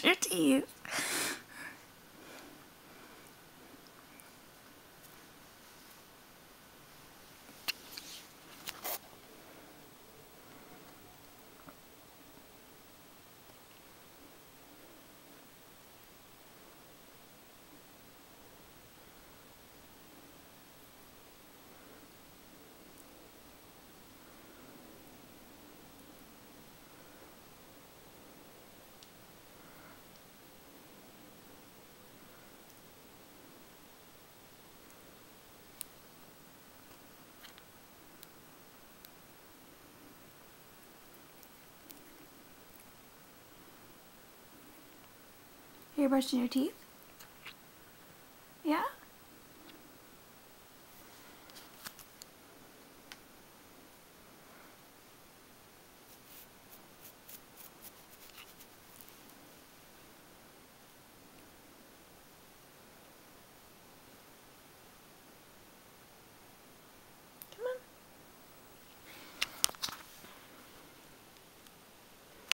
brush your teeth. You're brushing your teeth?